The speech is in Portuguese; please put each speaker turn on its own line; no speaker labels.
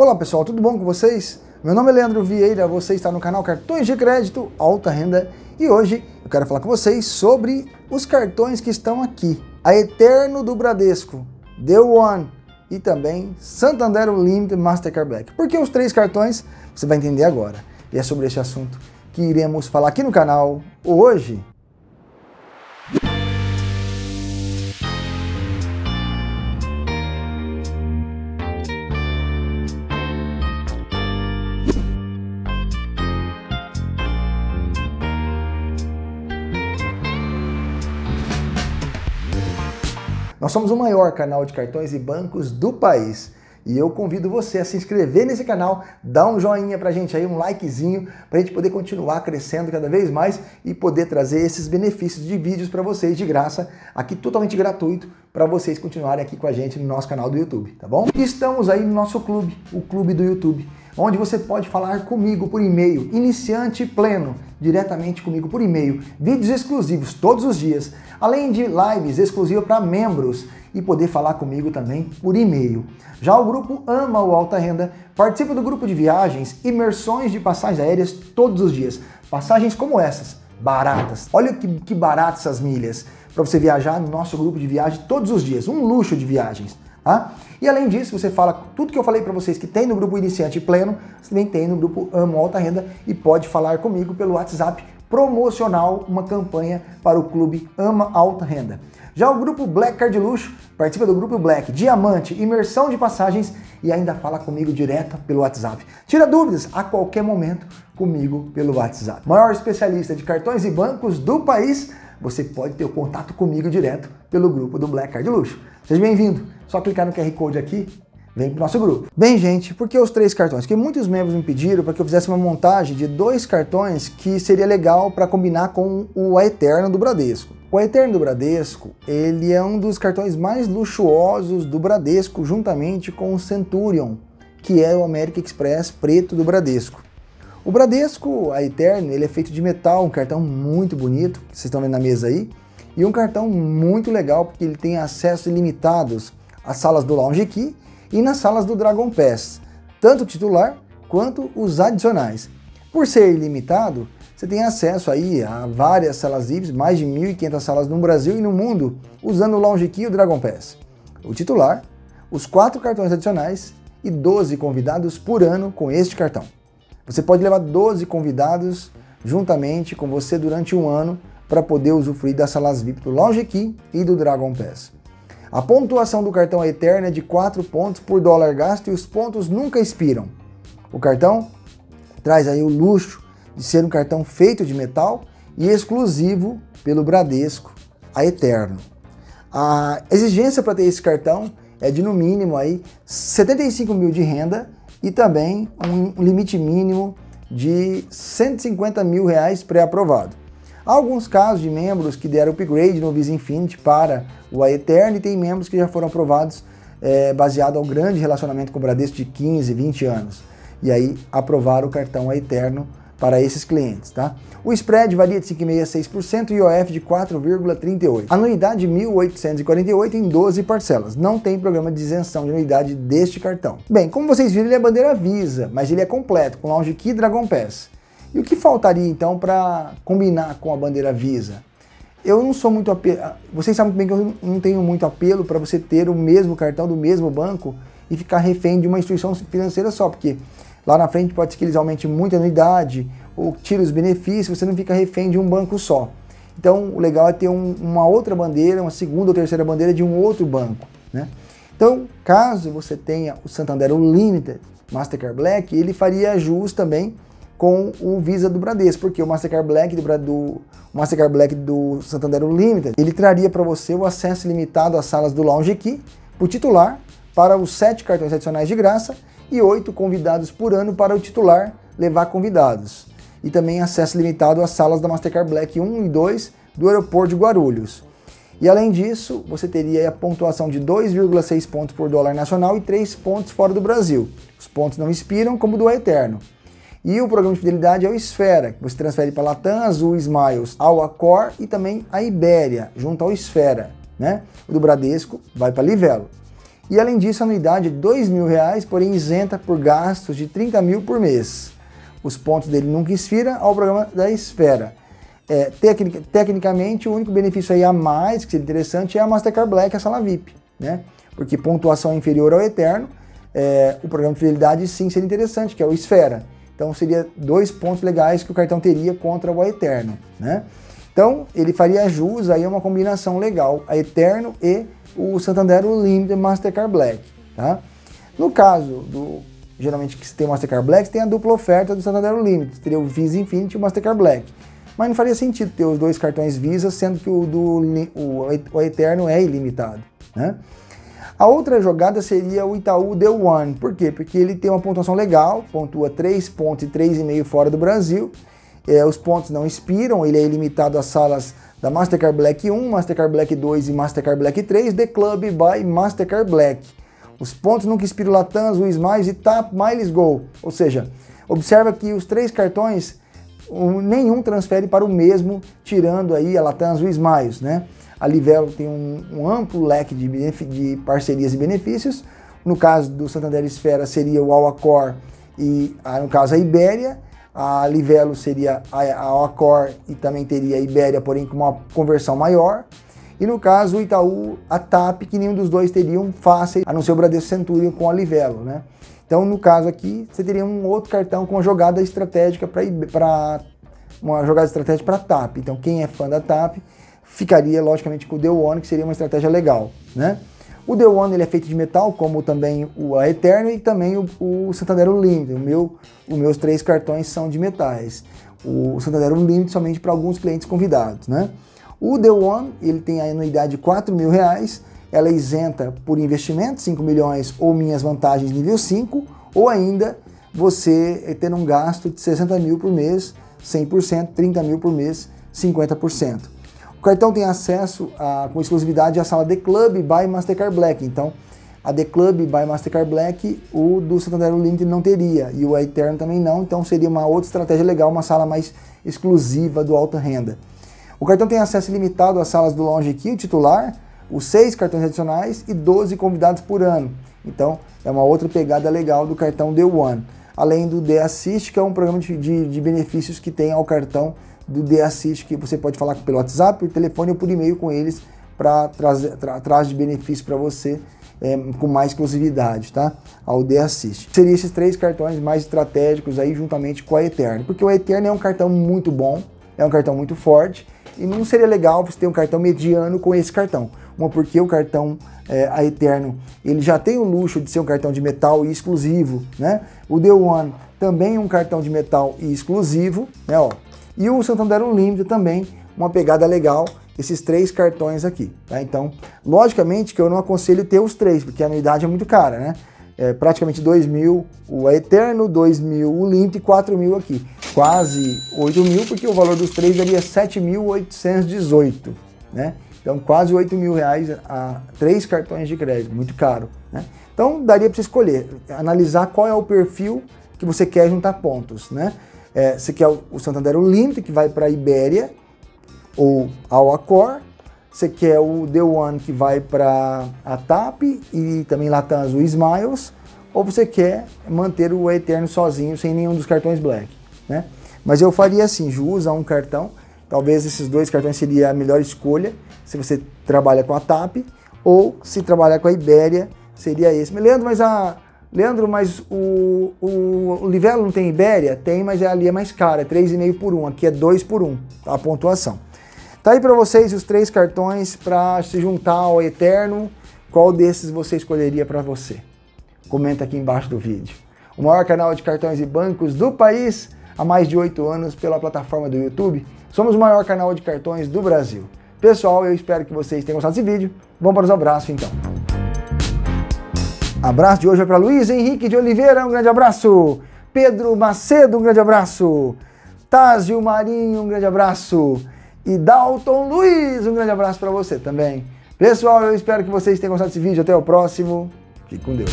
Olá pessoal, tudo bom com vocês? Meu nome é Leandro Vieira, você está no canal Cartões de Crédito Alta Renda e hoje eu quero falar com vocês sobre os cartões que estão aqui. A Eterno do Bradesco, The One e também Santander Limited Mastercard Black. Por que os três cartões? Você vai entender agora. E é sobre esse assunto que iremos falar aqui no canal hoje. Nós somos o maior canal de cartões e bancos do país. E eu convido você a se inscrever nesse canal, dar um joinha pra gente aí, um likezinho, pra gente poder continuar crescendo cada vez mais e poder trazer esses benefícios de vídeos para vocês de graça, aqui totalmente gratuito, para vocês continuarem aqui com a gente no nosso canal do YouTube, tá bom? Estamos aí no nosso clube, o Clube do YouTube onde você pode falar comigo por e-mail, iniciante pleno, diretamente comigo por e-mail, vídeos exclusivos todos os dias, além de lives exclusivas para membros e poder falar comigo também por e-mail. Já o grupo Ama o Alta Renda participa do grupo de viagens, imersões de passagens aéreas todos os dias. Passagens como essas, baratas. Olha que, que baratas essas milhas para você viajar no nosso grupo de viagem todos os dias. Um luxo de viagens. Tá? E além disso, você fala tudo que eu falei para vocês que tem no grupo Iniciante Pleno, você também tem no grupo Amo Alta Renda e pode falar comigo pelo WhatsApp promocional, uma campanha para o clube Ama Alta Renda. Já o grupo Black Card Luxo participa do grupo Black Diamante, imersão de passagens e ainda fala comigo direto pelo WhatsApp. Tira dúvidas a qualquer momento comigo pelo WhatsApp. Maior especialista de cartões e bancos do país, você pode ter o contato comigo direto pelo grupo do Black Card Luxo. Seja bem-vindo! Só clicar no QR Code aqui, vem para o nosso grupo. Bem, gente, por que os três cartões? Porque muitos membros me pediram para que eu fizesse uma montagem de dois cartões que seria legal para combinar com o Eterno do Bradesco. O Eterno do Bradesco, ele é um dos cartões mais luxuosos do Bradesco, juntamente com o Centurion, que é o American Express preto do Bradesco. O Bradesco, a Eterno, ele é feito de metal, um cartão muito bonito, que vocês estão vendo na mesa aí, e um cartão muito legal porque ele tem acessos ilimitados as salas do Lounge Key e nas salas do Dragon Pass, tanto o titular quanto os adicionais. Por ser ilimitado, você tem acesso aí a várias salas VIPs, mais de 1.500 salas no Brasil e no mundo, usando o Lounge Key e o Dragon Pass. O titular, os quatro cartões adicionais e 12 convidados por ano com este cartão. Você pode levar 12 convidados juntamente com você durante um ano para poder usufruir das salas VIP do Lounge Key e do Dragon Pass. A pontuação do cartão é eterna é de 4 pontos por dólar gasto e os pontos nunca expiram. O cartão traz aí o luxo de ser um cartão feito de metal e exclusivo pelo Bradesco, a Eterno. A exigência para ter esse cartão é de no mínimo aí 75 mil de renda e também um limite mínimo de 150 mil reais pré-aprovado. Há alguns casos de membros que deram upgrade no Visa Infinity para o Aetern e tem membros que já foram aprovados é, baseado ao grande relacionamento com o Bradesco de 15, 20 anos. E aí aprovaram o cartão Eterno para esses clientes, tá? O spread varia de 5,6% e o IOF de 4,38%. Anuidade 1.848 em 12 parcelas. Não tem programa de isenção de anuidade deste cartão. Bem, como vocês viram, ele é bandeira Visa, mas ele é completo, com Lounge Key Dragon Pass. E o que faltaria então para combinar com a bandeira Visa? Eu não sou muito apelo. Vocês sabem bem que eu não tenho muito apelo para você ter o mesmo cartão do mesmo banco e ficar refém de uma instituição financeira só, porque lá na frente pode ser que eles aumentem muito a anuidade ou tirem os benefícios, você não fica refém de um banco só. Então, o legal é ter um, uma outra bandeira, uma segunda ou terceira bandeira de um outro banco, né? Então, caso você tenha o Santander Unlimited Mastercard Black, ele faria jus também com o Visa do Bradesco, porque o Mastercard Black do, do Mastercard Black do Santander Unlimited, ele traria para você o acesso limitado às salas do Lounge Key, o titular, para os sete cartões adicionais de graça e oito convidados por ano para o titular levar convidados. E também acesso limitado às salas da Mastercard Black 1 e 2 do aeroporto de Guarulhos. E além disso, você teria a pontuação de 2,6 pontos por dólar nacional e 3 pontos fora do Brasil. Os pontos não expiram, como do Eterno. E o programa de fidelidade é o Esfera, que você transfere para Latam, Azul, Smiles, ao Accor e também a Ibéria, junto ao Esfera. Né? O do Bradesco vai para Livelo. E além disso, a anuidade é R$ mil reais, porém isenta por gastos de 30 mil por mês. Os pontos dele nunca expira ao programa da Esfera. É, tecnic, tecnicamente, o único benefício aí a mais, que seria interessante, é a Mastercard Black, a sala VIP, né? Porque pontuação inferior ao Eterno, é, o programa de fidelidade sim seria interessante, que é o Esfera. Então seria dois pontos legais que o cartão teria contra o Eterno, né? Então ele faria jus aí a uma combinação legal, a Eterno e o Santander Limited Mastercard Black, tá? No caso do geralmente que se tem o Mastercard Black, tem a dupla oferta do Santander Limited, teria o Visa Infinity e o Mastercard Black. Mas não faria sentido ter os dois cartões Visa, sendo que o do o, o Eterno é ilimitado, né? A outra jogada seria o Itaú The One. Por quê? Porque ele tem uma pontuação legal, pontua 3 pontos e 3,5 fora do Brasil. É, os pontos não expiram, ele é ilimitado às salas da Mastercard Black 1, Mastercard Black 2 e Mastercard Black 3, The Club by Mastercard Black. Os pontos nunca expiram Latam, Swiss Mais e TAP Miles Go. Ou seja, observa que os três cartões, nenhum transfere para o mesmo, tirando aí a Latam, Swiss Mais, né? A Livelo tem um, um amplo leque de, de, parcerias e benefícios. No caso do Santander Esfera seria o Alacor e, ah, no caso, a Ibéria. A Livelo seria a, a Alacor e também teria a Ibéria, porém com uma conversão maior. E no caso, o Itaú, a TAP, que nenhum dos dois teriam fácil, a não ser o Bradesco Centurion com a Livelo, né? Então, no caso aqui, você teria um outro cartão com uma jogada estratégica para uma jogada estratégica para TAP. Então, quem é fã da TAP ficaria logicamente com o The One, que seria uma estratégia legal, né? O The One ele é feito de metal, como também o a Eterno e também o, o Santander Unlimited. O meu, os meus três cartões são de metais. O Santander Unlimited somente para alguns clientes convidados, né? O The One ele tem a anuidade de 4 mil reais, ela é isenta por investimento, 5 milhões ou minhas vantagens nível 5, ou ainda você ter um gasto de 60 mil por mês, 100%, 30 mil por mês, 50%. O cartão tem acesso a, com exclusividade à sala The Club by Mastercard Black. Então, a The Club by Mastercard Black, o do Santander Unlimited não teria e o Eterno também não. Então, seria uma outra estratégia legal, uma sala mais exclusiva do alta renda. O cartão tem acesso ilimitado às salas do Lounge aqui, o titular, os seis cartões adicionais e 12 convidados por ano. Então, é uma outra pegada legal do cartão The One. Além do The Assist, que é um programa de, de, de benefícios que tem ao cartão do The Assist, que você pode falar pelo WhatsApp, por telefone ou por e-mail com eles para trazer tra de benefício para você é, com mais exclusividade, tá? Ao The Assist. Seriam esses três cartões mais estratégicos aí juntamente com a Eterno, porque o Eterno é um cartão muito bom, é um cartão muito forte e não seria legal você ter um cartão mediano com esse cartão. Uma porque o cartão é, a Eterno ele já tem o luxo de ser um cartão de metal e exclusivo, né? O The One também é um cartão de metal e exclusivo, né? Ó, e o Santander Unlimited também, uma pegada legal, esses três cartões aqui. Tá? Então, logicamente que eu não aconselho ter os três, porque a anuidade é muito cara, né? É praticamente 2 mil o Eterno, 2 mil o Limite e 4 mil aqui. Quase 8 mil, porque o valor dos três daria 7.818, né? Então, quase 8 mil reais a três cartões de crédito, muito caro, né? Então, daria para você escolher, analisar qual é o perfil que você quer juntar pontos, né? É, você quer o Santander Unlimited, que vai para a Ibéria ou ao Accor. Você quer o The One, que vai para a TAP e também Latam Azul Smiles. Ou você quer manter o Eterno sozinho, sem nenhum dos cartões Black. Né? Mas eu faria assim, jus a um cartão. Talvez esses dois cartões seria a melhor escolha se você trabalha com a TAP ou se trabalhar com a Ibéria, seria esse. Me Leandro, mas a, Leandro, mas o, o, o Livelo não tem Ibéria? Tem, mas ali é mais caro, é 3,5 por 1, aqui é 2 por 1, tá? a pontuação. Tá aí para vocês os três cartões para se juntar ao Eterno. Qual desses você escolheria para você? Comenta aqui embaixo do vídeo. O maior canal de cartões e bancos do país, há mais de 8 anos, pela plataforma do YouTube. Somos o maior canal de cartões do Brasil. Pessoal, eu espero que vocês tenham gostado desse vídeo. Vamos para os abraços então. Abraço de hoje é para Luiz Henrique de Oliveira, um grande abraço. Pedro Macedo, um grande abraço. Tásio Marinho, um grande abraço. E Dalton Luiz, um grande abraço para você também. Pessoal, eu espero que vocês tenham gostado desse vídeo. Até o próximo. Fique com Deus.